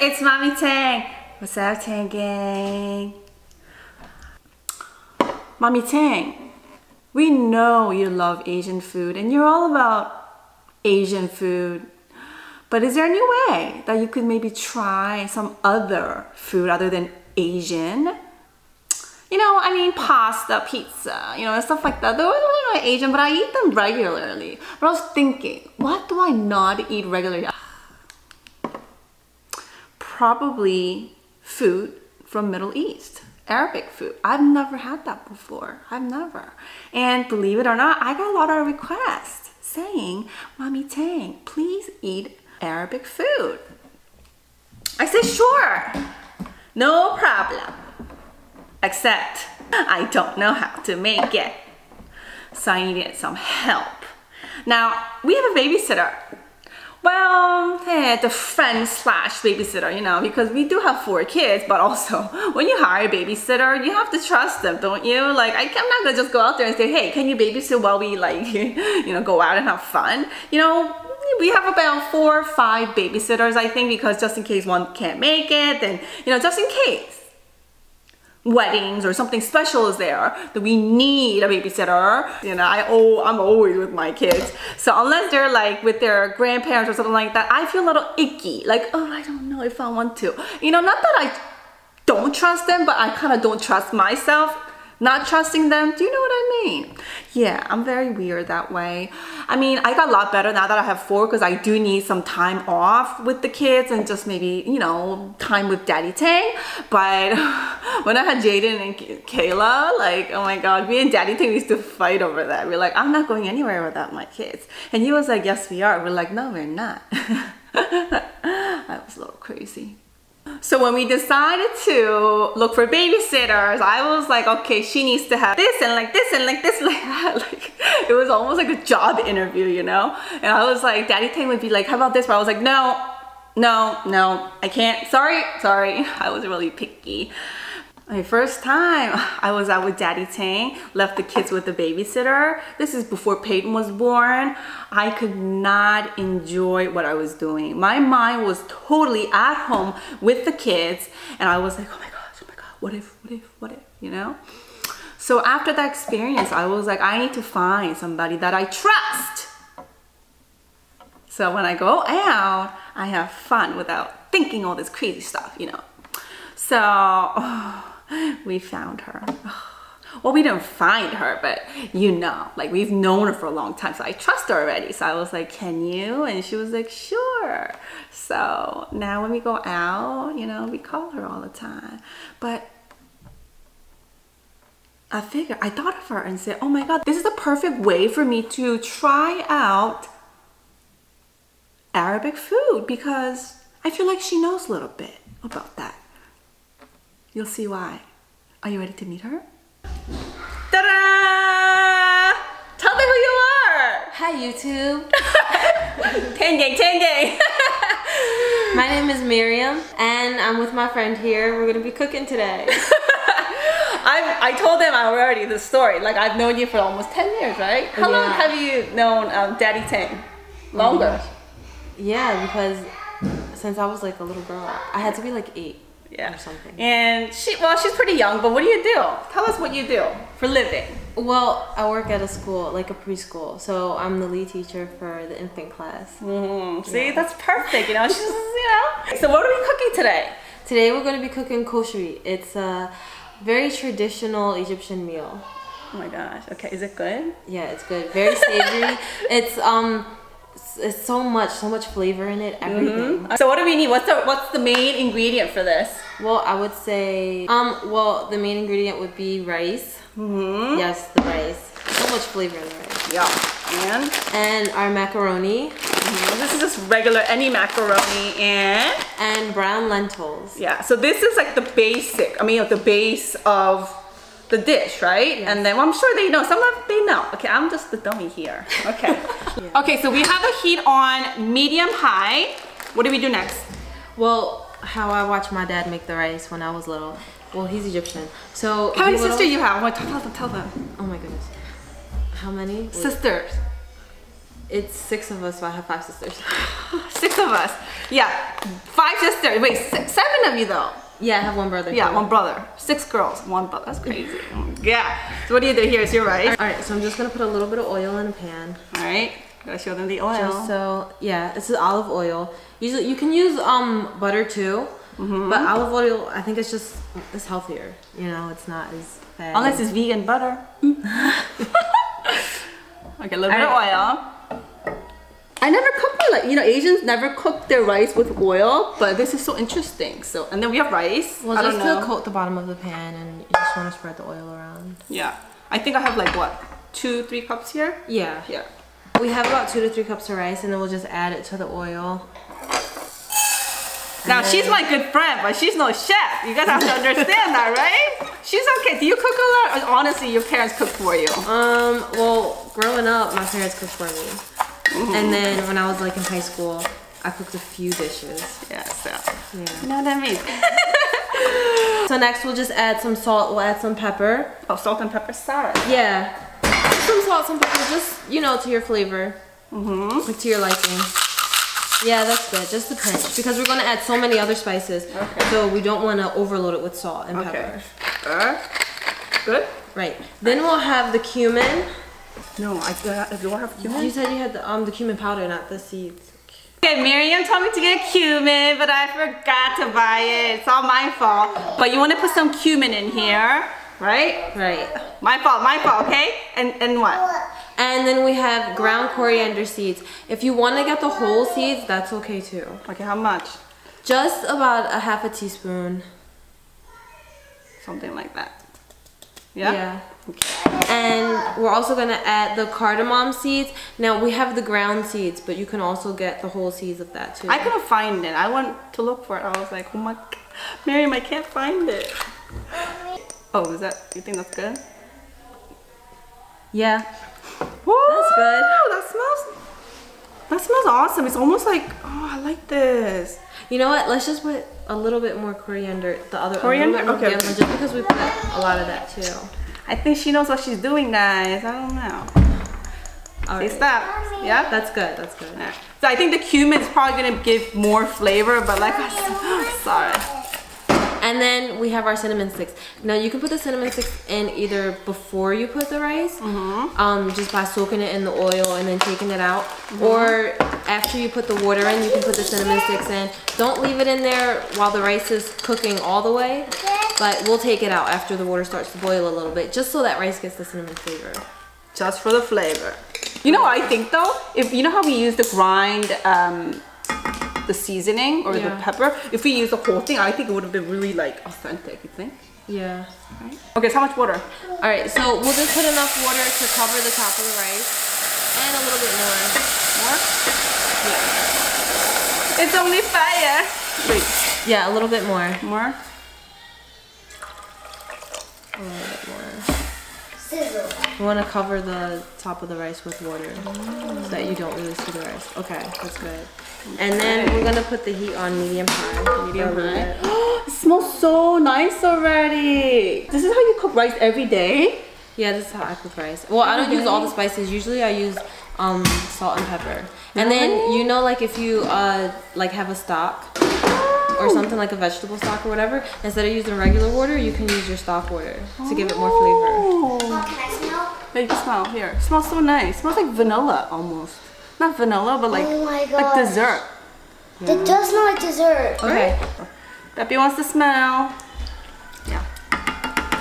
it's Mommy Tang. What's up, Tang Gang? Mommy Tang, we know you love Asian food and you're all about Asian food. But is there any way that you could maybe try some other food other than Asian? You know, I mean, pasta, pizza, you know, stuff like that. Those are not Asian, but I eat them regularly. But I was thinking, what do I not eat regularly? Probably food from Middle East. Arabic food. I've never had that before. I've never. And believe it or not, I got a lot of requests saying, Mommy Tang, please eat Arabic food. I said, sure, no problem. Except I don't know how to make it. So I needed some help. Now, we have a babysitter well, eh, the friend slash babysitter, you know, because we do have four kids, but also when you hire a babysitter, you have to trust them, don't you? Like, I, am not gonna just go out there and say, hey, can you babysit while we like, you know, go out and have fun? You know, we have about four or five babysitters, I think, because just in case one can't make it, then, you know, just in case weddings or something special is there that we need a babysitter. You know i oh i'm always with my kids. So unless they're like with their grandparents or something like that i feel a little icky. Like oh i don't know if i want to. You know not that i don't trust them but i kind of don't trust myself not trusting them. Do you know what I mean? Yeah, I'm very weird that way. I mean, I got a lot better now that I have four because I do need some time off with the kids and just maybe, you know, time with Daddy Tang. But when I had Jaden and Kayla, like, oh my God, me and Daddy Tang used to fight over that. We're like, I'm not going anywhere without my kids. And he was like, yes, we are. We're like, no, we're not. that was a little crazy. So when we decided to look for babysitters, I was like, okay, she needs to have this and like this and like this, like that. Like it was almost like a job interview, you know? And I was like, Daddy Tang would be like, how about this? But I was like, no, no, no, I can't. Sorry, sorry. I was really picky. My first time I was out with Daddy Tang, left the kids with the babysitter. This is before Peyton was born. I could not enjoy what I was doing. My mind was totally at home with the kids and I was like, oh my gosh, oh my God, what if, what if, what if, you know? So after that experience, I was like, I need to find somebody that I trust. So when I go out, I have fun without thinking all this crazy stuff, you know? So, oh, we found her. Well, we didn't find her, but you know, like we've known her for a long time, so I trust her already. So I was like, can you? And she was like, sure. So now when we go out, you know, we call her all the time. But I figured, I thought of her and said, oh my God, this is the perfect way for me to try out Arabic food because I feel like she knows a little bit about that. You'll see why. Are you ready to meet her? Ta-da! Tell me who you are! Hi YouTube! Tang gang, Tang gang! my name is Miriam and I'm with my friend here. We're gonna be cooking today. I I told them I already the story. Like I've known you for almost 10 years, right? How yeah. long have you known um, Daddy Tang? Longer? Oh yeah, because since I was like a little girl, I had to be like eight yeah. or something. And she, well, she's pretty young, but what do you do? Tell us what you do for living. Well, I work at a school, like a preschool, so I'm the lead teacher for the infant class. Mm, see, yeah. that's perfect. You know, she's, you know. So, what are we cooking today? Today, we're going to be cooking koshary. It's a very traditional Egyptian meal. Oh my gosh. Okay, is it good? Yeah, it's good. Very savory. it's um it's so much, so much flavor in it, everything. Mm -hmm. So what do we need? What's the what's the main ingredient for this? Well, I would say, um, well, the main ingredient would be rice. Mm -hmm. Yes, the rice. So much flavor in the rice. Yeah. And? And our macaroni. Mm -hmm. This is just regular, any macaroni and? And brown lentils. Yeah, so this is like the basic, I mean, the base of the dish, right? Yes. And then well, I'm sure they know. Some of they know. Okay, I'm just the dummy here. Okay. yeah. Okay, so we have the heat on medium high. What do we do next? Well, how I watched my dad make the rice when I was little. Well, he's Egyptian. So how many sisters you have? What? Tell them. Tell them. Oh my goodness. How many? Sisters. It's six of us, so I have five sisters. Six of us. Yeah, five sisters. Wait, six, seven of you though. Yeah, I have one brother. Yeah, too. one brother. Six girls, one brother. That's crazy. yeah. So what do you do? Here's your rice. All right, so I'm just gonna put a little bit of oil in a pan. All right. Gotta show them the oil. Just so, yeah, this is olive oil. Usually, you can use um butter too, Mm-hmm. but olive oil, I think it's just it's healthier. You know, it's not as bad. Unless it's vegan butter. okay, a little bit of oil. I never cook my like you know Asians never cook their rice with oil, but this is so interesting. So and then we have rice. well, I just don't know. to coat the bottom of the pan, and you just want to spread the oil around. Yeah, I think I have like what two, three cups here. Yeah. Yeah. We have about two to three cups of rice, and then we'll just add it to the oil. Now she's my good friend, but she's no chef. You guys have to understand that, right? She's okay. Do you cook a lot? Honestly, your parents cook for you. Um, well, growing up, my parents cooked for me. Mm-hmm. And then when I was like in high school, I cooked a few dishes. Yeah. So Yeah. you know what I mean? So next we'll just add some salt, we'll add some pepper. Oh, salt and pepper salad. Yeah. Just some salt, some pepper, just, you know, to your flavor. Mm-hmm. Like to your liking. Yeah, that's good. Just a pinch. Because we're gonna add so many other spices. Okay. So we don't wanna overload it with salt and Okay. pepper. Uh, good. Right. Then we'll have the cumin. No, I got. Do I have cumin? You said you had the um the cumin powder, not the seeds. Okay, Miriam told me to get cumin, but I forgot to buy it. It's all my fault. But you want to put some cumin in here, right? Right. My fault, my fault, okay? And and what? And then we have ground coriander seeds. If you want to get the whole seeds, that's okay too. Okay, how much? Just about a half a teaspoon. Something like that. Yeah? Okay. And we're also gonna add the cardamom seeds. Now we have the ground seeds, but you can also get the whole seeds of that too. I couldn't find it. I went to look for it. I was like, oh my, Miriam, I can't find it. Oh, is that, you think that's good? yeah. Woo, That's good. That smells, that smells awesome. It's almost like, oh, I like this. You know what? Let's just put a little bit more coriander. The other Coriander? bit more the Okay. just because we put a lot of that too. I think she knows what she's doing, guys. I don't know. All right. that. Yeah? That's good. That's good. Yeah. So I think the cumin is probably gonna give more flavor, but like I said, sorry. And then we have our cinnamon sticks. Now you can put the cinnamon sticks in either before you put the rice, um, just by soaking it in the oil and then taking it out, or after you put the water in, you can put the cinnamon sticks in. Don't leave it in there while the rice is cooking all the way, but we'll take it out after the water starts to boil a little bit, just so that rice gets the cinnamon flavor. Just for the flavor. You know what I think though? If you know how we use the grind um the seasoning or the pepper, if we use the whole thing, I think it would have been really like authentic, you think? Yeah. Right? Okay, so how much water? All right, so we'll just put enough water to cover the top of the rice, and a little bit more. More? Yeah. It's only fire. Wait, Yeah, a little bit more. more? A little bit more. We want to cover the top of the rice with water so that you don't really see the rice. Okay, that's good. And then we're gonna put the heat on medium high. Medium for a little high. it smells so nice already. This is how you cook rice every day? Yeah, this is how I cook rice. Well, I don't use all the spices. Usually, I use um, salt and pepper. And then you know, like if you uh, like have a stock or something like a vegetable stock or whatever, instead of using regular water, you can use your stock water to give it more flavor. Oh. Mom, can I smell? Yeah, you can smell. Here. It smells so nice. It smells like vanilla almost. Not vanilla, but like Oh like gosh. dessert. It does smell like dessert. Okay. Peppy wants to smell. Yeah.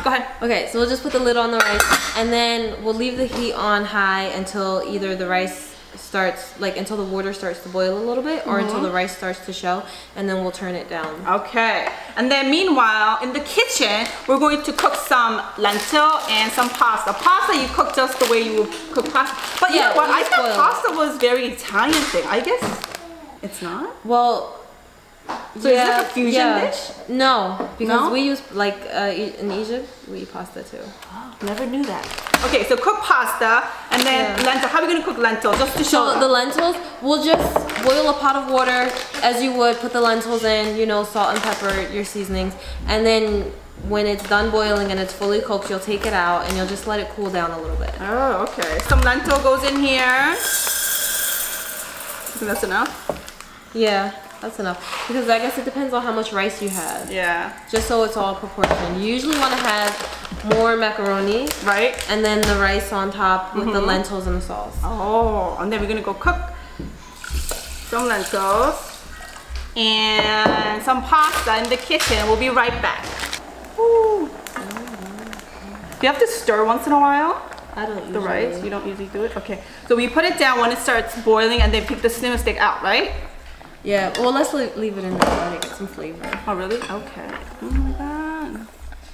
Go ahead. Okay, so we'll just put the lid on the rice and then we'll leave the heat on high until either the rice starts, like until the water starts to boil a little bit or until mm-hmm. the rice starts to show and then we'll turn it down. Okay. And then meanwhile, in the kitchen, we're going to cook some lentil and some pasta. Pasta you cook just the way you would cook pasta. But you Yeah, know what? I thought boil pasta was very Italian thing. I guess it's not. Well, So is this a fusion dish? No, because No? we use like uh, e- in Egypt we eat pasta too. Never knew that. Okay, so cook pasta and then Yeah. lentil. How are we gonna cook lentil? Just to show So the lentils, we'll just boil a pot of water as you would. Put the lentils in, you know, salt and pepper, your seasonings, and then when it's done boiling and it's fully cooked, you'll take it out and you'll just let it cool down a little bit. Oh, okay. Some lentil goes in here. So that's enough? Yeah, that's enough. Because I guess it depends on how much rice you have. Yeah. Just so it's all proportioned. You usually want to have more macaroni Right? and then the rice on top with the mm-hmm. lentils and the sauce. Oh, and then we're gonna go cook some lentils and some pasta in the kitchen. We'll be right back. Ooh. Do you have to stir once in a while? I don't usually. The rice? You don't usually do it? Okay. So we put it down when it starts boiling and then pick the cinnamon stick out, right? Yeah, well, let's leave, it in there. Let it get some flavor. Oh, really? Okay. Oh my god.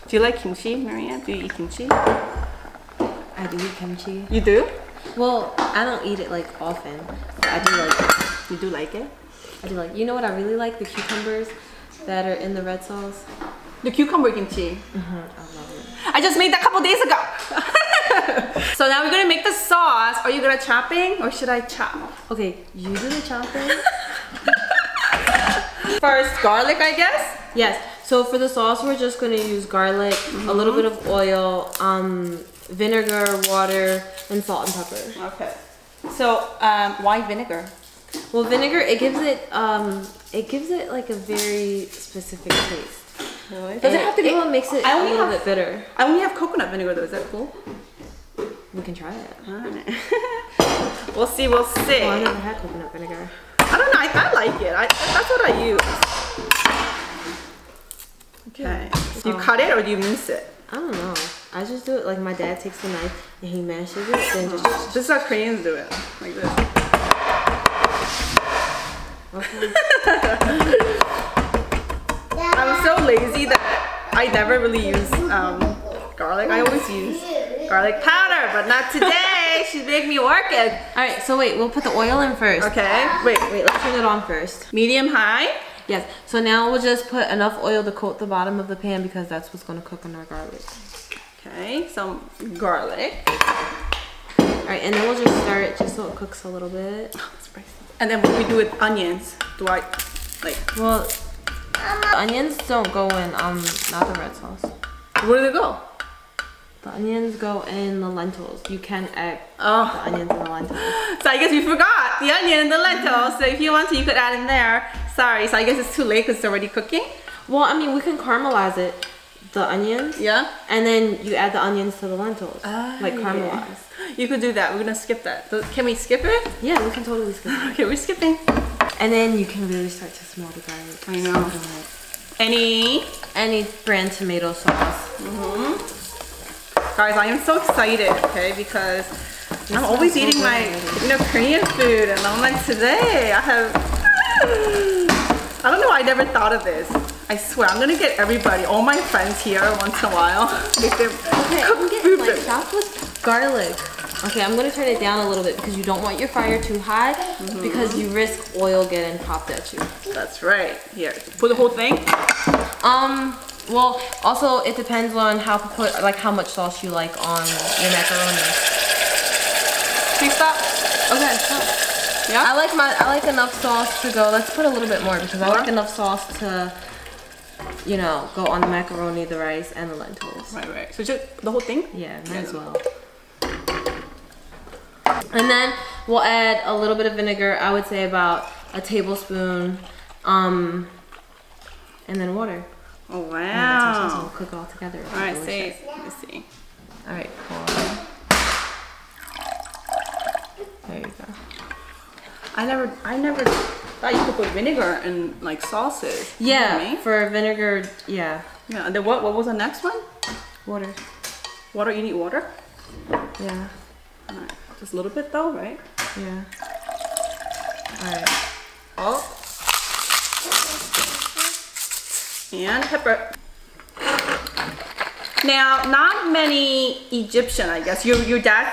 Do you like kimchi, Maria? Do you eat kimchi? I do eat kimchi. You do? Well, I don't eat it like often. But I do like it. You do like it? I do like. You know what I really like? The cucumbers that are in the red sauce. The cucumber kimchi. Uh-huh, I love it. I just made that a couple days ago. so now we're gonna make the sauce. Are you gonna chopping or should I chop? Okay, you do the chopping. First, garlic, I guess. yes. So for the sauce, we're just gonna use garlic, a little bit of oil, um, vinegar, water, and salt and pepper. Okay. So, um, why vinegar? Well, vinegar it gives it um, it gives it like a very specific taste. Really? Does it have to be? It makes it I a only little have- bit bitter. I only have coconut vinegar though. Is that cool? We can try it. Alright. we'll see. We'll see. Oh, I never had coconut vinegar. I don't know. I, I like it. I, that's what I use. Okay. Do you Oh. cut it or do you mince it? I don't know. I just do it like my dad takes the knife and he mashes it, then just This is how Koreans do it. Like this. okay. I'm so lazy that I never really use um, garlic. I always use garlic powder, but not today. She's making me work it. All right, so wait, we'll put the oil in first. Okay. Wait. Wait, let's turn it on first. Medium high. Yes. So now we'll just put enough oil to coat the bottom of the pan because that's what's gonna cook in our garlic. Okay. Some garlic. All right, and then we'll just stir it just so it cooks a little bit. And then what we do with onions? Do I like? Well, onions don't go in um not the red sauce. Where do they go? The onions go in the lentils. You can add the Oh. onions in the lentils. So I guess we forgot the onion and the lentils. So if you want to, you could add in there. Sorry. So I guess it's too late because it's already cooking. Well, I mean, we can caramelize it, the onions, Yeah. and then you add the onions to the lentils, like Ah, caramelized. You could do that. We're gonna skip that. Can we skip it? Yeah, we can totally skip it. Okay, we're skipping. And then you can really start to smell the garlic. I know. Any Any brand tomato sauce. Guys? I am so excited. Okay, because I'm always eating my you know Korean food, and I'm like today I have. I don't know. I never thought of this. I swear, I'm gonna get everybody, all my friends here once in a while. Make them Okay, cook I'm food chopped with garlic. Okay, I'm gonna turn it down a little bit because you don't want your fire too high Mm-hmm. because you risk oil getting popped at you. That's right. Here, for the whole thing. Um, well, also it depends on how put like how much sauce you like on your macaroni. Please stop. Okay, so Yeah. I like my I like enough sauce to go. Let's put a little bit more because I like enough sauce to, you know, go on the macaroni, the rice, and the lentils. Right, right. So just the whole thing. Yeah, might as well. And then we'll add a little bit of vinegar. I would say about a tablespoon, um, and then water. Oh And that's how wow. cook all together. All right, Delicious. say. Let me see. All right, pour. There you go. I never, I never thought you could put vinegar in like sauces. You know I Yeah, mean? for vinegar. Yeah, Yeah. And then what? What was the next one? water. Water. You need water. Yeah, All right. Just a little bit though, right? yeah. All right. And pepper. Now, not many Egyptian, I guess. Your your dad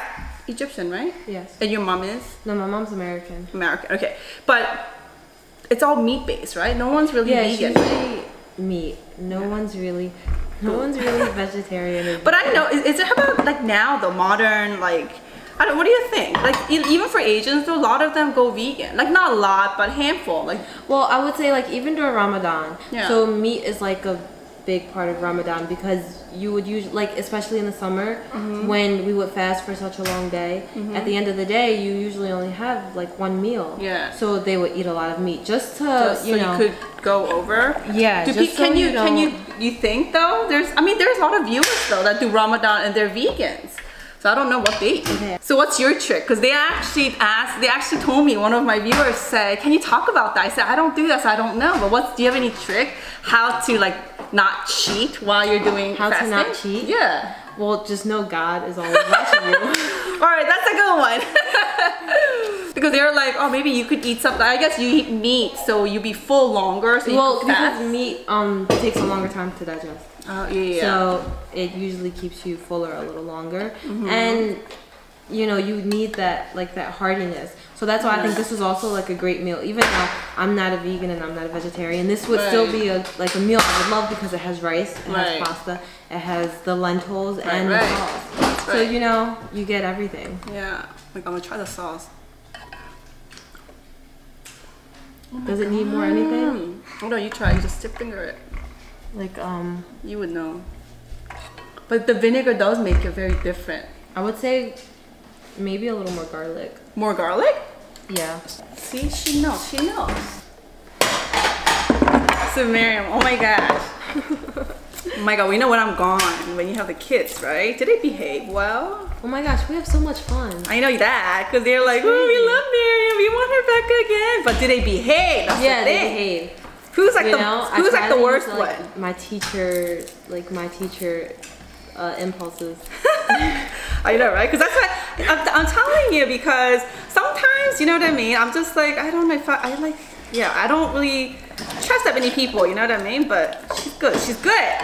Egyptian, right? Yes. And your mom is No, my mom's American. American. Okay, but it's all meat based, right? No one's really Yeah, vegan. she's really meat. No one's really, no one's really vegetarian. But I know, is, is it about like now the modern like? I don't. What do you think? Like even for Asians, though, a lot of them go vegan. Like not a lot, but handful. Like Well, I would say like even during Ramadan. Yeah. So meat is like a big part of Ramadan because you would usually like especially in the summer Mm-hmm. when we would fast for such a long day. At the end of the day, you usually only have like one meal. Yeah. So they would eat a lot of meat just to Just you so know. you could go over. Yeah, Do so can you, you can you you think though? There's I mean there's a lot of viewers though that do Ramadan and they're vegans. So I don't know what they eat. Okay. So what's your trick? Because they actually asked, they actually told me one of my viewers said, "Can you talk about that?" I said, "I don't do this, I don't know." But what's do you have any trick how to like not cheat while you're doing How to not cheat? Yeah. Well, just know God is always watching you. All right, that's a good one. because they're like, oh, maybe you could eat something. I guess you eat meat, so you be full longer. So you well, because meat um takes a longer time to digest. Oh yeah, yeah. So it usually keeps you fuller a little longer. Mm-hmm. And you know, you need that like that hardiness. So that's why I think this is also like a great meal. Even though I'm not a vegan and I'm not a vegetarian, this would still be a like a meal I would love because it has rice, it Right. has pasta, it has the lentils and right. the sauce. So you know, you get everything. Yeah. Like I'm gonna try the sauce. Does it need more anything? Oh no, you try. You just stick finger it. Like um You would know. But the vinegar does make it very different. I would say maybe a little more garlic. More garlic? Yeah. See, she knows. She knows. So Miriam, oh my gosh. oh my god, we know when I'm gone when you have the kids, right? Did they behave well? Oh my gosh, we have so much fun. I know that because they're like, oh, we love Miriam, we want her back again. But did they behave? That's Yeah, the they behave. Who's like you the know, Who's like the worst use, like, one? My teacher, like my teacher uh, impulses. I know, right? Because that's what I'm, I'm telling you. Because sometimes, you know what I mean. I'm just like, I don't know if I, I like, yeah, I don't really trust that many people. You know what I mean? But she's good. She's good.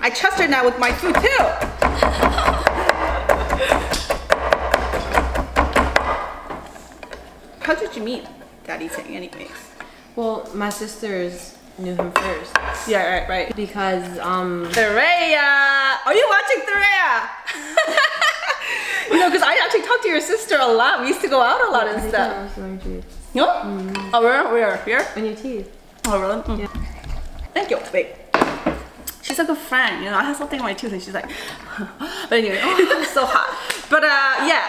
I trust her now with my food too. How did you meet Daddy Tang, anyways? Well, my sisters knew him first Yeah, right, right. because um Tharea! Are you watching Tharea? you know, because I actually talked to your sister a lot. We used to go out a lot and stuff. No? Oh, where? Where? Here? On your teeth. Oh, really? Mm. Thank you. Wait. She's like a friend, you know. I have something in my tooth, and she's like, but anyway, oh, it's so hot. But uh, yeah,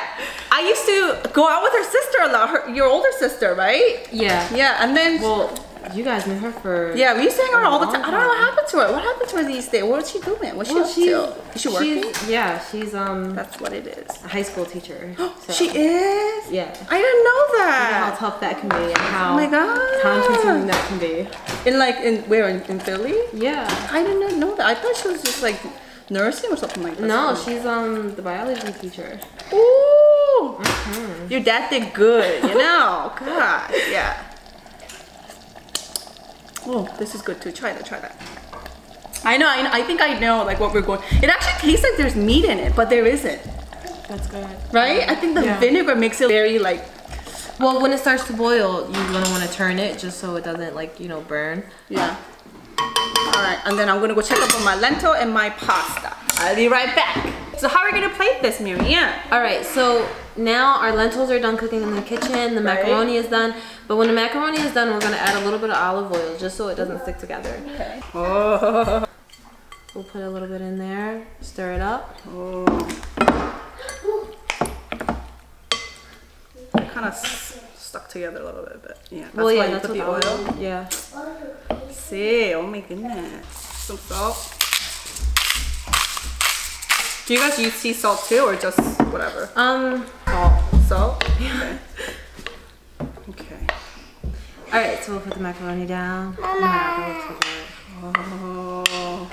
I used to go out with her sister a lot. Her, your older sister, right? Yeah. Yeah, and then Well, you guys knew her for yeah, we used to hang out all the long time. I don't know what happened to her. What happened to her these days? What's she doing? What's she Well, up she's, to? Is she working? she's- yeah, she's um That's what it is. a high school teacher. so- She is. Yeah. I didn't know You know how tough that can be and how Oh my god. time consuming that can be. In like in where in, in Philly? Yeah. I did not know that. I thought she was just like nursing or something like that. No, she's um the biology teacher. Ooh. Mm-hmm. Your dad did good, you know. God, yeah. Oh, this is good too. Try that. Try that. I know. I, know, I think I know like what we're going. It actually tastes like there's meat in it, but there isn't. That's good. Right? I think the Yeah. vinegar makes it very like. Well, when it starts to boil, you're gonna want to turn it just so it doesn't like you know burn. Yeah. All right, and then I'm gonna go check up on my lentil and my pasta. I'll be right back. So how are we gonna plate this, Miriam? All right, so now our lentils are done cooking in the kitchen. The Right. macaroni is done, but when the macaroni is done, we're gonna add a little bit of olive oil just so it doesn't stick together. Okay. Oh. We'll put a little bit in there, stir it up. Oh. kind of stuck together a little bit, but yeah. That's well, why yeah, you that's put the the oil. oil. Yeah. See, oh my goodness. Some salt. Do you guys use sea salt too, or just whatever? Um. Salt. Salt. Okay. okay. All right, so we'll put the macaroni down. Wow, that looks so good. Oh.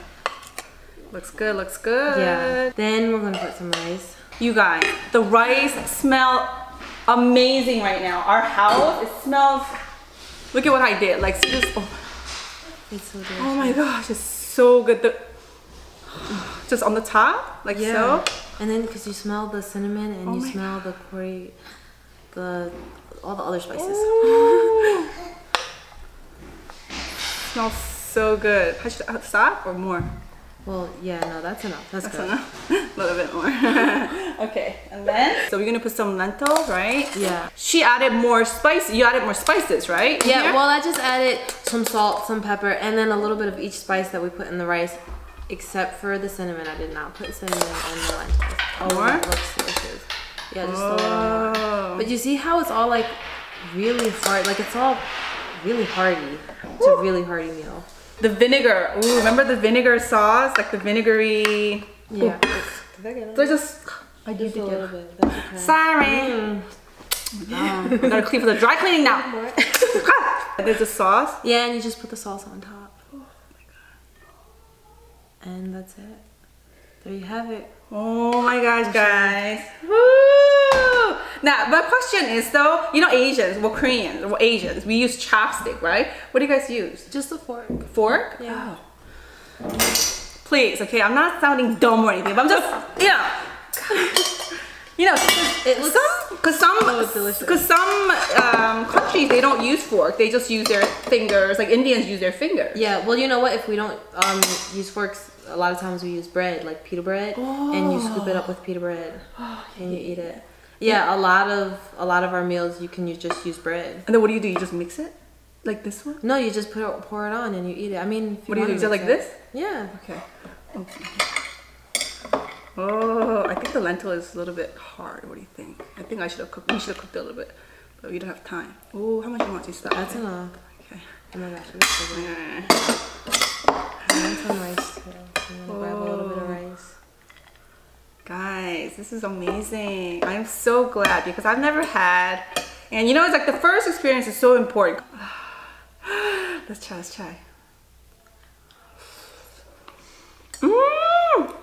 Looks good. Looks good. Yeah. Then we're gonna put some rice. You guys, the rice smell amazing right now. Our house, it smells. Look at what I did. Like, see this? Oh, It's so good. oh my gosh, it's so good. The, just on the top, like Yeah. so. And then because you smell the cinnamon and Oh you smell the curry, the all the other spices. Ooh. smells so good. How should I stop or more? Well, yeah, no, that's enough. That's, That's good. enough. A little bit more. okay, and then so we're gonna put some lentils, right? Yeah. She added more spice. You added more spices, right? Yeah, here? well, I just added some salt, some pepper, and then a little bit of each spice that we put in the rice, except for the cinnamon. I did not put cinnamon in the lentils. Oh, More? that looks delicious. Yeah, just a little more. But you see how it's all like really hard? Like it's all really hearty. It's a really hearty meal. The vinegar. Ooh, remember the vinegar sauce? Like the vinegary. Yeah. So just. I Just did a little bit. That's okay. Sorry. Mm. Um, I gotta clean for the dry cleaning now. There's a sauce. Yeah, and you just put the sauce on top. And that's it. There you have it. Oh my gosh, guys. Woo! Now, the question is though, you know Asians, well Koreans, well Asians, we use chopstick, right? What do you guys use? Just a fork. Fork? Yeah. Please, okay, I'm not sounding dumb or anything, but I'm just, you know, you know, It looks some, cause some, so cause some um, countries they don't use fork, they just use their fingers. Like Indians use their fingers. Yeah, well, you know what? If we don't um, use forks, a lot of times we use bread, like pita bread, and you scoop it up with pita bread, and you eat it. Yeah, a lot of a lot of our meals you can use, just use bread. And then what do you do? You just mix it, like this one. No, you just put it, pour it on and you eat it. I mean, if What do you do? Is it like this? Yeah. Okay. Oh, I think the lentil is a little bit hard. What do you think? I think I should have cooked. We should have cooked it a little bit, but we don't have time. Oh, how much do you want to stop? That's enough. Okay. Oh my gosh, it looks so good. Yeah. I want some rice too. I'm gonna grab a little bit of rice. Guys, this is amazing. I'm so glad because I've never had, and you know, it's like the first experience is so important. let's try. Let's try. Mmm.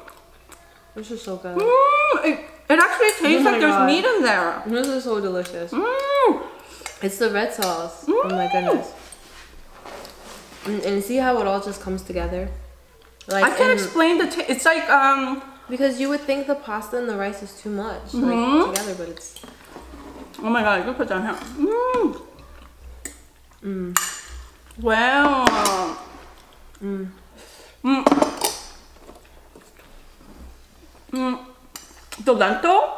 This is so good. Mmm. It, it actually tastes my like there's God. meat in there. This is so delicious. Mmm. It's the red sauce. Oh my goodness. And, and see how it all just comes together? Like I can't explain the taste. It's like um. Because you would think the pasta and the rice is too much Mhm. like together, but it's Oh my god, you can put down here. Mmm. mm, Wow. mm. Mm. Mm. The lentil,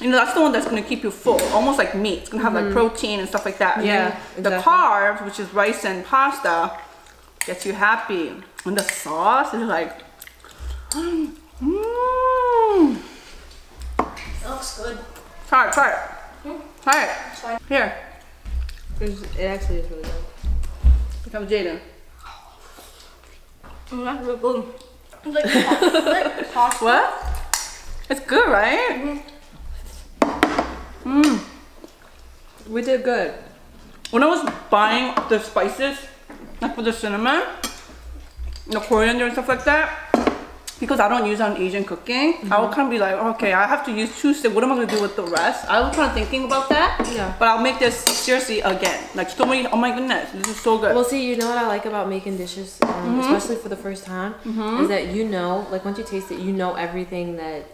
you know, that's the one that's gonna keep you full, almost like meat. It's gonna have like protein and stuff like that. And Yeah, then The exactly. carbs, which is rice and pasta, gets you happy. And the sauce is like, mmm. It looks good. Try it, try it. Try it. Try. Here, It's, it actually is really good. here comes Jaden. Mm, that's really good. It's like, it's like. What? It's good, right? Mmm. We did good. When I was buying the spices, like for the cinnamon, the coriander and stuff like that, because I don't use it on Asian cooking, I would kind of be like, okay, I have to use two sticks. What am I gonna do with the rest? I was kind of thinking about that. Yeah. But I'll make this seriously again. Like so many. Oh my goodness, this is so good. Well, see, you know what I like about making dishes, um, Mm-hmm. especially for the first time, is that you know, like once you taste it, you know everything that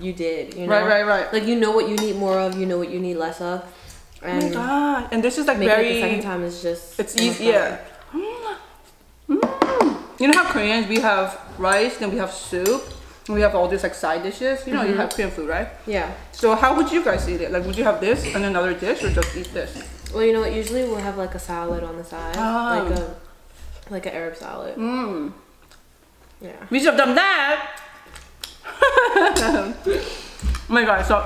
you did. You know? Right, right, right. Like you know what you need more of, you know what you need less of, oh my and god! And this is like making very. it the second time is just It's easy, yeah. Mm. You know how Koreans we have rice, then we have soup, and we have all these like side dishes. You know, you mm-hmm. have Korean food, right? Yeah. So how would you guys eat it? Like, would you have this and another dish, or just eat this? Well, you know what? Usually we'll have like a salad on the side, Oh. like a like an Arab salad. Mmm. Yeah. We should have done that. oh my god! So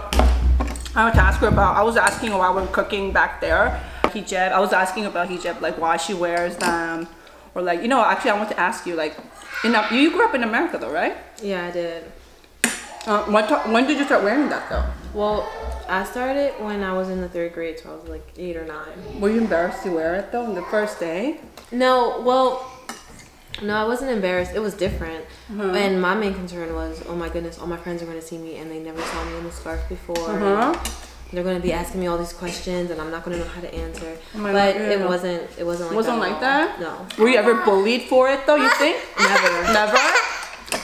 I want to ask her about. I was asking while we we're cooking back there. Hijab. I was asking about hijab, like why she wears them, or like you know. Actually, I want to ask you, like, in a, you grew up in America though, right? Yeah, I did. Uh, when, when did you start wearing that though? Well, I started when I was in the third grade, so I was like eight or nine. Were you embarrassed to wear it though on the first day? No, well, no, I wasn't embarrassed. It was different. Uh-huh. And my main concern was, oh my goodness, all my friends are going to see me and they never saw me in the scarf before. Uh-huh. They're going to be asking me all these questions and I'm not going to know how to answer. Oh my but it wasn't. It wasn't like Wasn't that. like that? all. Were you ever bullied for it though? You think? Never. Never.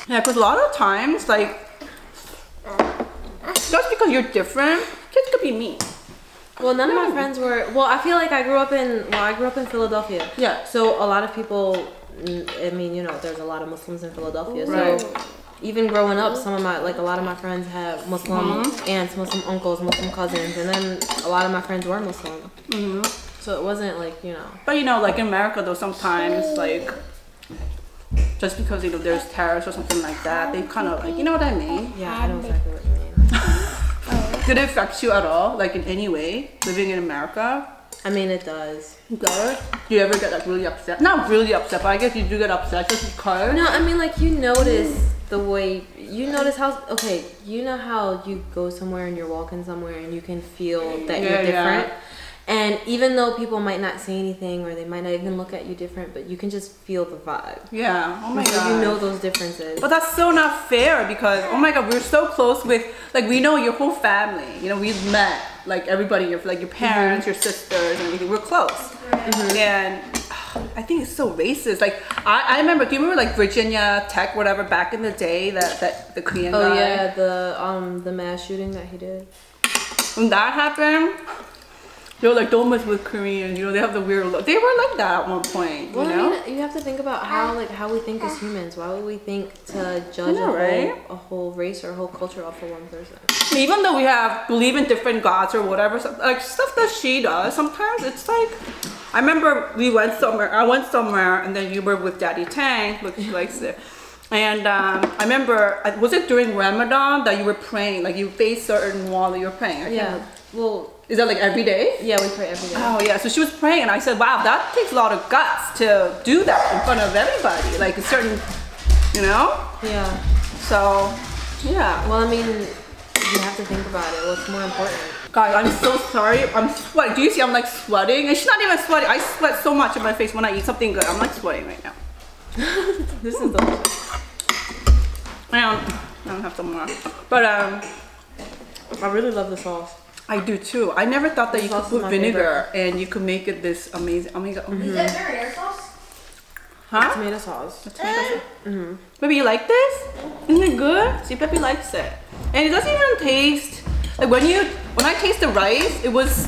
Yeah, because a lot of times, like, just because you're different, kids could be mean. Well, none of my friends were. Well, I feel like I grew up in. Well, I grew up in Philadelphia. Yeah. So a lot of people. I mean, you know, there's a lot of Muslims in Philadelphia. Right. So even growing up, some of my like a lot of my friends have Muslim Mm-hmm. aunts, Muslim uncles, Muslim cousins, and then a lot of my friends were Muslim. Mm-hmm. So it wasn't like you know. But you know, like in America though, sometimes like just because you know there's terrorists or something like that, they kind of like you know what I mean. Yeah, I know exactly what you mean. Did it affect you at all, like in any way, living in America? I mean, it does. Does? Do you ever get like really upset? Not really upset, but I guess you do get upset just because. No, I mean like you notice the way you notice how okay, you know how you go somewhere and you're walking somewhere and you can feel that Yeah, you're yeah. different. And even though people might not say anything or they might not even look at you different, but you can just feel the vibe. Yeah. Oh my So god. you know those differences. But that's so not fair because oh my god, we're so close with like we know your whole family. You know, we've met like everybody, your like your mm-hmm. parents, your sisters, and everything. We're close, mm-hmm. and I think it's so racist. Like I, I remember, do you remember like Virginia Tech, whatever, back in the day that that the Korean oh guy. yeah, the um the mass shooting that he did. When that happened, they were like, don't mess with Koreans. You know, they have the weird look. They were like that at one point. Well, you know. I mean, you have to think about how ah. like how we think as ah. humans. Why would we think to judge know, a, whole, right? a whole race or a whole culture off of one person? even though we have believe in different gods or whatever, like stuff that she does, sometimes it's like. I remember we went somewhere. I went somewhere, and then you were with Daddy Tang. Look, she likes it. And um, I remember, uh, was it during Ramadan that you were praying? Like you faced certain wall that you were praying. I Yeah. remember. Well, Is that like every day? yeah, we pray every day. Oh yeah. So she was praying, and I said, "Wow, that takes a lot of guts to do that in front of everybody. Like a certain, you know." Yeah. So, yeah. Well, I mean, you have to think about it. What's more important? Guys, I'm so sorry. I'm sweating. Do you see I'm like sweating? And she's not even sweating. I sweat so much in my face when I eat something good. I'm like sweating right now. This is delicious. I don't, I don't have some more. But um, I really love the sauce. I do too. I never thought that you could put my vinegar and you could make it this amazing. Oh my god. Is that marinara sauce? Huh? Tomato sauce. That's so special. Baby, you like this? Isn't it good? See, Peppy likes it. And it doesn't even taste, like when you, when I taste the rice, it was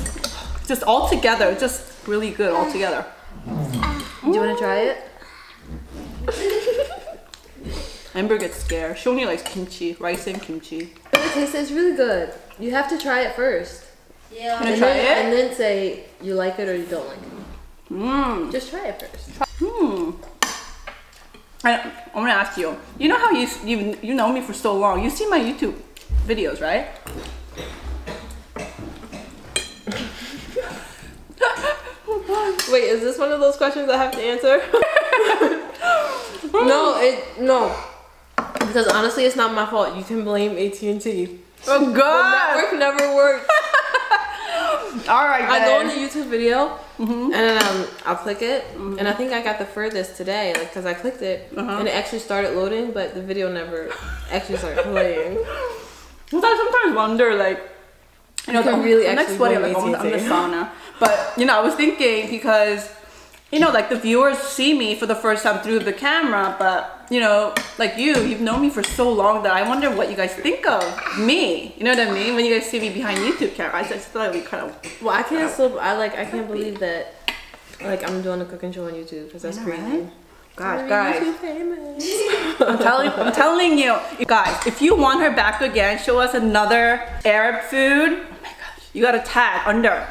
just all together, just really good all together. Do you want to try it? Amber gets scared. She only likes kimchi, rice and kimchi. But it tastes. It's really good. You have to try it first, Yeah. Can I and try then, it? and then say you like it or you don't like it. Mmm. Just try it first. Hmm. I, I'm gonna ask you. You know how you you you know me for so long. You see my YouTube videos, right? Wait, is this one of those questions I have to answer? no, it no. Because honestly, it's not my fault. You can blame AT and T. Oh God! The network never worked. All right, I go on the YouTube video mm-hmm. and then um, I'll click it, mm-hmm. and I think I got the furthest today, like because I clicked it uh-huh. and it actually started loading, but the video never actually started playing. I sometimes wonder, like, you know, You can I'm- really I'm actually sweating blame like the, on the sauna. But you know, I was thinking because you know, like the viewers see me for the first time through the camera, but you know, like you, you've known me for so long that I wonder what you guys think of me. You know what I mean? When you guys see me behind YouTube camera, I just thought we kind of Well, I can't still. I like. I can't believe that. Like I'm doing a cooking show on YouTube because that's know, crazy. right? Gosh, guys. Famous. I'm telling, I'm telling you, you guys, if you want her back again, show us another Arab food. Oh my gosh, you gotta tag under,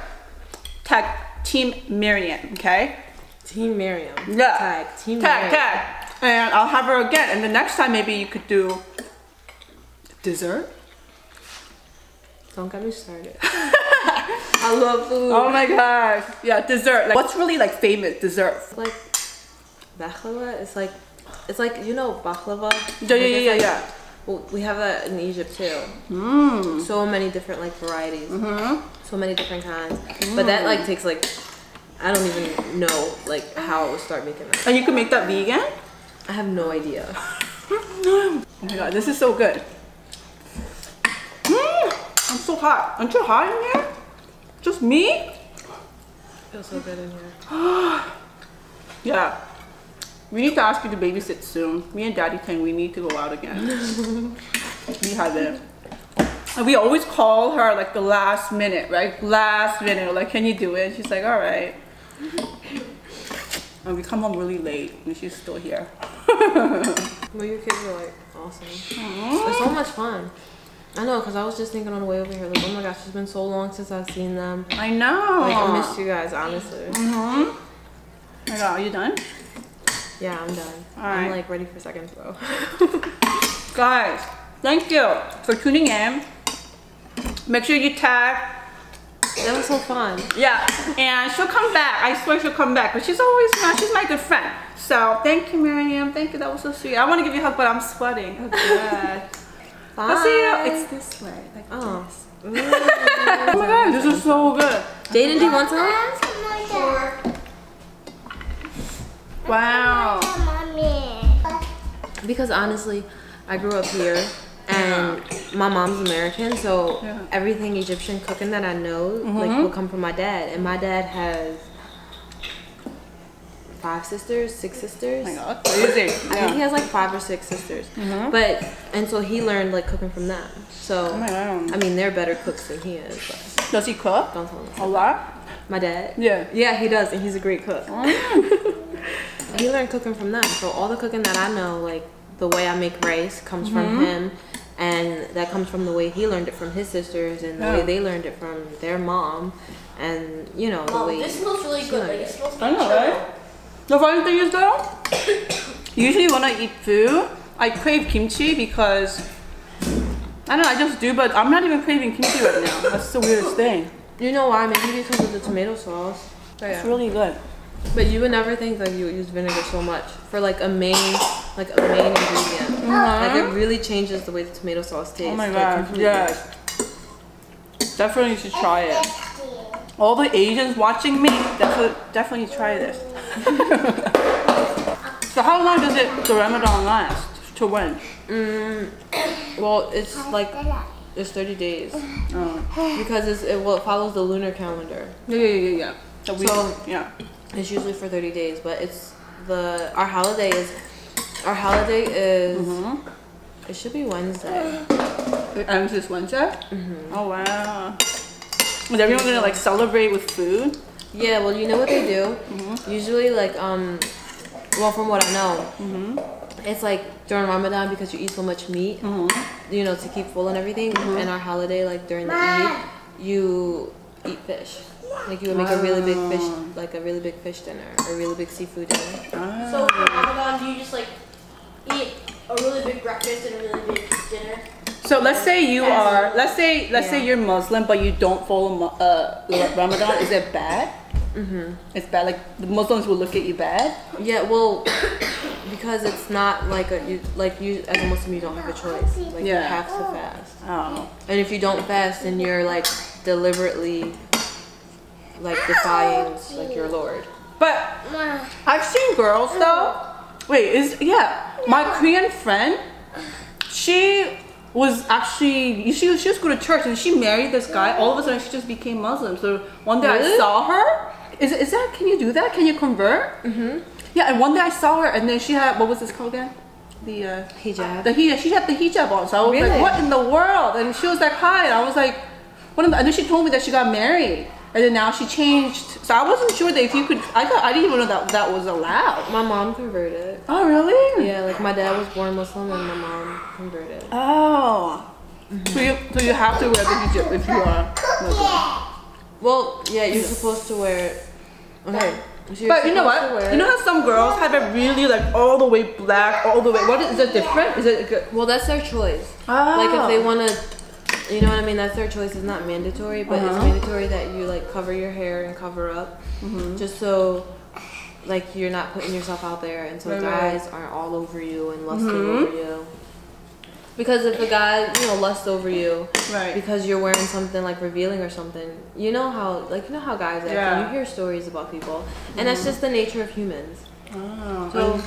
tag Team Miriam, okay? Team Miriam. Yeah. Tag. Team tag, Miriam. tag, and I'll have her again. And the next time, maybe you could do dessert. Don't get me started. I love food. Oh my gosh, yeah, dessert. Like, what's really like famous dessert? Like baklava. It's like it's like you know baklava. Yeah, yeah, yeah, yeah, like- yeah. Well, we have that in Egypt too. Mmm. So many different like varieties. Mm -hmm. So many different kinds. But that like takes like I don't even know like how I would start making that. And you can make that vegan. I have no idea. Oh my god, this is so good. Mm, I'm so hot. Aren't you hot in here? Just me? feels so good in here. Yeah. We need to ask you to babysit soon. Me and Daddy Tang, we need to go out again. we have it. And we always call her like the last minute, right? Last minute. We're Like, can you do it? She's like, all right. And we come home really late and she's still here. Well, your kids are like awesome. It's so much fun. I know, cause I was just thinking on the way over here, like, oh my gosh, it's been so long since I've seen them. I know. Like, I missed you guys, honestly. Oh my God, are you done? Yeah, I'm done. I'm like ready for second throw. Guys, thank you for tuning in. Make sure you tag. That was so fun. Yeah, and she'll come back. I swear she'll come back. But she's always, you know, she's my good friend. So thank you, Miriam. Thank you. That was so sweet. I want to give you a hug, but I'm sweating. Oh, God. Bye. I'll see you. It's this way. Like Oh. this. Oh my God, this is so good. Jaden, do you want some? Wow. Because honestly, I grew up here and my mom's American, so Yeah. everything Egyptian cooking that I know like will come from my dad. And my dad has five sisters, six sisters. Oh my God, crazy. I think he has like five or six sisters. But and so he learned like cooking from them. So Oh. I mean they're better cooks than he is, but Does he cook? don't tell. A lot? My dad? Yeah. Yeah, he does, and he's a great cook. he learned cooking from them. So all the cooking that I know, like the way I make rice, comes Mm-hmm. from him, and that comes from the way he learned it from his sisters, and the Yeah. way they learned it from their mom, and you know the Mom, way. this smells really good. Like, it smells I know, churro. right? The funny thing is though, usually when I eat food, I crave kimchi because I don't know, I just do, but I'm not even craving kimchi right now. That's the weirdest thing. You know why? Maybe because of the tomato sauce. But, It's yeah. really good. but you would never think that you would use vinegar so much for like a main, like a main ingredient. Like it really changes the way the tomato sauce tastes. Oh my like, yes. Definitely should try it. All the Asians watching me, definitely, definitely try this. so how long does it, the Ramadan last? To when? Mm, well, it's like it's 30 days Oh. because it's, it well it follows the lunar calendar. Yeah, yeah, yeah, yeah. So we, So- yeah. It's usually for 30 days, but it's the our holiday is our holiday is mm-hmm. it should be Wednesday. It ends this Wednesday? Mm-hmm. Oh wow. Is everyone gonna like celebrate with food? Yeah, well, you know what they do? Mm-hmm. Usually, like um, well, from what I know, it's like during Ramadan because you eat so much meat, you know, to keep full and everything. And our holiday, like during the Eid, you eat fish. Like you would make a really big fish, ah. like a really big fish dinner, or a really big seafood dinner. Ah. So for Ramadan, do you just like eat a really big breakfast and a really big dinner? So let's say you are, let's say, let's say you're Muslim, but you don't follow uh, Ramadan. Is it bad? Mm-hmm. It's bad. Like the Muslims will look at you bad. Yeah, well, because it's not like a you like you as a Muslim, you don't have a choice. Like you Yeah. have to fast. Oh. And if you don't fast, then you're like deliberately like defying like your Lord. But I've seen girls though. Wait, is yeah. My Korean friend, she was actually she she used to go to church and she married this guy. All of a sudden, she just became Muslim. So one day I saw her. Is is that? Can you do that? Can you convert? Mm-hmm. Yeah, and one day I saw her, and then she had what was this called again? The uh, Hijab. the hijab. She had the hijab on. So I was Really? like, what in the world? And she was like, hi. And I was like, what? In the, and then she told me that she got married. And then now she changed. So I wasn't sure that if you could. I thought I didn't even know that that was allowed. My mom converted. Oh really? Yeah, like my dad was born Muslim and my mom converted. Oh. So you so you have to wear the hijab if you are Muslim. Well, yeah, you're supposed to wear it. Okay. so But you know what? You know how some girls have it really like all the way black, all the way. What is, is it different? Is it good? Well, that's their choice. Oh. Like if they oh. want to, you know what I mean. That's their choice. It's not mandatory, but it's Uh-huh. mandatory that you like cover your hair and cover up, Mm-hmm. just so like you're not putting yourself out there, and so Right, right. guys aren't all over you and lusting Mhm. over you. Because if a guy, you know, lusts over you Right. because you're wearing something like revealing or something, you know how, like, you know how guys act. Yeah. Mm-hmm. You hear stories about people, and that's just the nature of humans. Oh. So,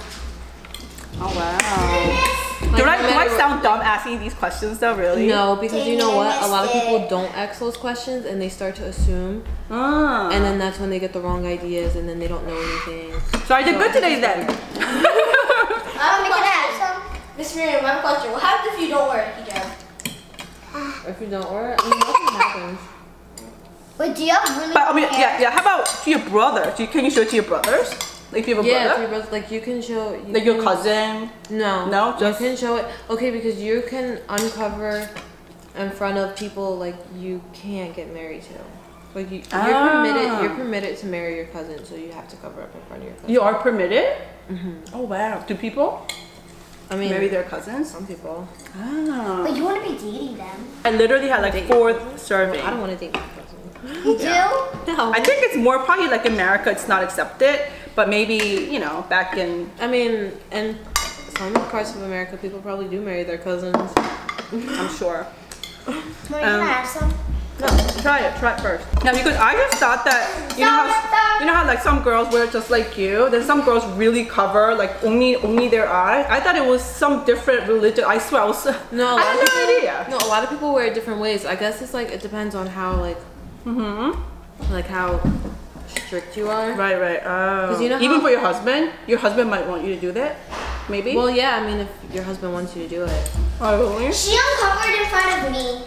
oh wow. like, do I, no do I sound dumb asking these questions though? Really? No, because you know what? A lot of people don't ask those questions and they start to assume, Ah. and then that's when they get the wrong ideas and then they don't know anything. so I did good today then. I have a question. Miss Miriam, I have a question. What happens if you don't wear a hijab? If you don't wear it, I mean, nothing happens. Wait, do you have really But I mean, hair? yeah, yeah. How about to your brother? Do you, can you show it to your brothers? Like if you have a Yeah, brother? three brothers. Like you can show. You Like your can- cousin? No. No, You just- can show it. Okay, because you can uncover in front of people like you can't get married to. Like you, you're Ah. permitted. You're permitted to marry your cousin, so you have to cover up in front of your cousin. You are permitted? Mhm. Oh wow. Do people I mean, marry their cousins? some people. Ah. But you want to be dating them. I literally had like fourth survey. I don't want to date my cousin. You do? No. I think it's more probably like America, it's not accepted, but maybe, you know, back in. I mean, in some parts of America, people probably do marry their cousins. I'm sure. Mom, you Um, gonna have some? No, try it. Try it first. Yeah, because I just thought that you know how you know how like some girls wear just like you. Then some girls really cover like only only their eyes. I thought it was some different religion. I swear I was. No, a I lot had no people, idea. No, a lot of people wear it different ways. I guess it's like it depends on how like, Mhm. like how strict you are. Right, right. Oh. 'Cause you know even for your husband, your husband might want you to do that. Maybe. Well, yeah. I mean, if your husband wants you to do it. oh, really? She uncovered in front of me.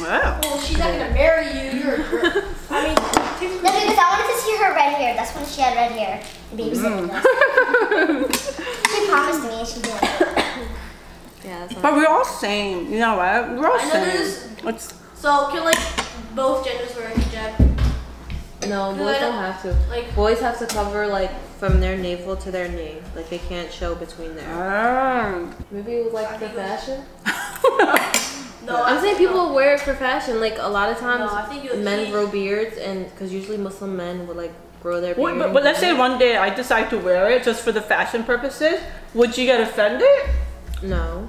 Wow. Well, she's not gonna marry you. You're a girl. I mean, no, because I wanted to see her red hair. That's when she had red hair. The babysitter mm. does. she promised me and she did. Yeah. That's But we're all same. You know what? We're all I know same. It's So can like both genders wear a hijab? no, I boys don't don't- have to. Like Boys have to cover like from their navel to their knee. Like they can't show between there. ah. Maybe it was like the fashion. no, I'm saying think people wear it for fashion. Like a lot of times, No, I think it was men he- grow beards, and because usually Muslim men would like grow their Well, beard. but, but let's say one day I decide to wear it just for the fashion purposes. Would you get offended? no.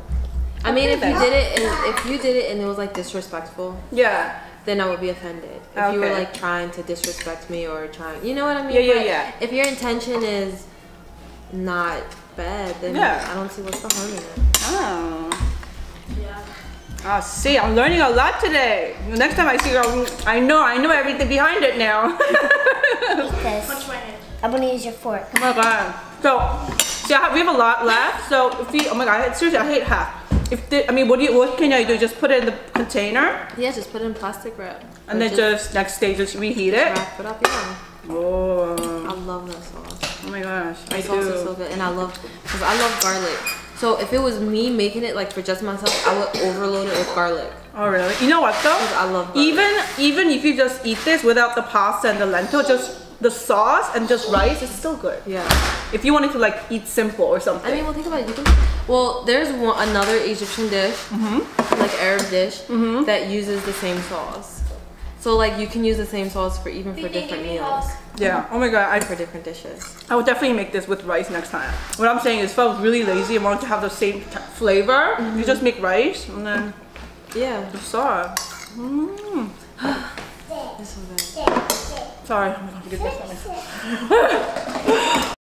I mean, Okay, if you did it, and if you did it, and it was like disrespectful, Yeah. Then I would be offended. If you were like trying to disrespect me or trying, you know what I mean? Yeah, yeah, But yeah. If your intention is not bad, then Yeah. I don't see what's the harm in it. Oh. yeah. Ah, see, I'm learning a lot today. The next time I see you, I know, I know everything behind it now. Eat this. Punch my hand. I'm gonna use your fork. oh my god. So, see, I have, we have a lot left. So, if we, oh my god, seriously, I hate half. If the, I mean, what do you, what can I do? Just put it in the container Yeah, just put it in plastic wrap. and then just next stage, just reheat it. wrap it up. Yeah, Oh. I love that sauce. oh my gosh, I The sauce is so good, and I love because I love garlic. So if it was me making it like for just myself, I would overload it with garlic. Oh really? You know what though? I love garlic. Even even if you just eat this without the pasta and the lentil, just the sauce and just rice, is still good. Yeah. If you wanted to like eat simple or something. I mean, well, think about it. You can. Well, there's one another Egyptian dish, Mm-hmm. like Arab dish, that uses the same sauce. So like you can use the same sauce for even for different meals, yeah. Oh my god, I for different dishes. I would definitely make this with rice next time. What I'm saying is, if I was really lazy and wanted to have the same t- flavor, you just make rice and then Yeah. the sauce. Mm. It's so good. Sorry, I'm gonna get this.